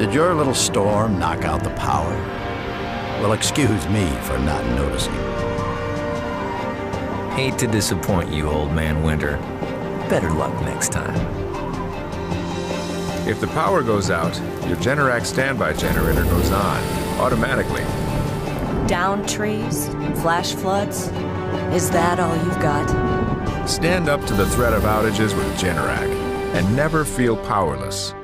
Did your little storm knock out the power? Well, excuse me for not noticing. Hate to disappoint you, old man Winter. Better luck next time. If the power goes out, your Generac standby generator goes on, automatically. Down trees? Flash floods? Is that all you've got? Stand up to the threat of outages with Generac and never feel powerless.